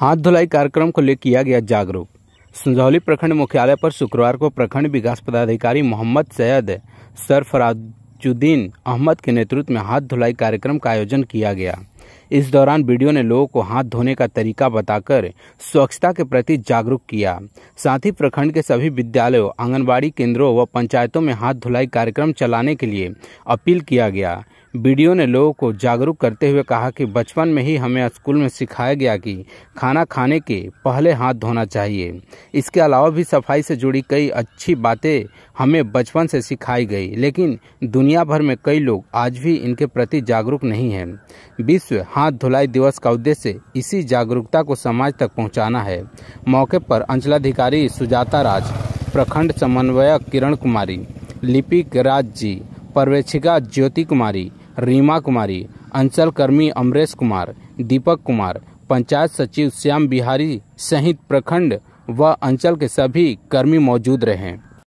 हाथ धुलाई कार्यक्रम को लेकर किया गया जागरूक। सुंझौली प्रखंड मुख्यालय पर शुक्रवार को प्रखंड विकास पदाधिकारी मोहम्मद सैयद सरफराजुद्दीन अहमद के नेतृत्व में हाथ धुलाई कार्यक्रम का आयोजन किया गया। इस दौरान वीडियो ने लोगों को हाथ धोने का तरीका बताकर स्वच्छता के प्रति जागरूक किया। साथ ही प्रखंड के सभी विद्यालयों, आंगनबाड़ी केंद्रों व पंचायतों में हाथ धुलाई कार्यक्रम चलाने के लिए अपील किया गया। वीडियो ने लोगों को जागरूक करते हुए कहा कि बचपन में ही हमें स्कूल में सिखाया गया कि खाना खाने के पहले हाथ धोना चाहिए। इसके अलावा भी सफ़ाई से जुड़ी कई अच्छी बातें हमें बचपन से सिखाई गई, लेकिन दुनिया भर में कई लोग आज भी इनके प्रति जागरूक नहीं हैं। विश्व हाथ धुलाई दिवस का उद्देश्य इसी जागरूकता को समाज तक पहुंचाना है। मौके पर अंचलाधिकारी सुजाता राज, प्रखंड समन्वयक किरण कुमारी, लिपिक राज जी पर्यवेक्षिका ज्योति कुमारी, रीमा कुमारी अंचल कर्मी अमरेश कुमार, दीपक कुमार, पंचायत सचिव श्याम बिहारी सहित प्रखंड व अंचल के सभी कर्मी मौजूद रहे।